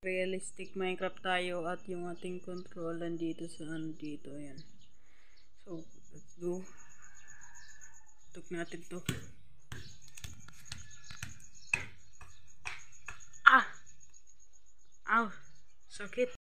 realistic Minecraft tayo at yung ating control nandito sa ano dito. Ayan. So, let's go. Tuk natin to. Ah! Ow! Sakit.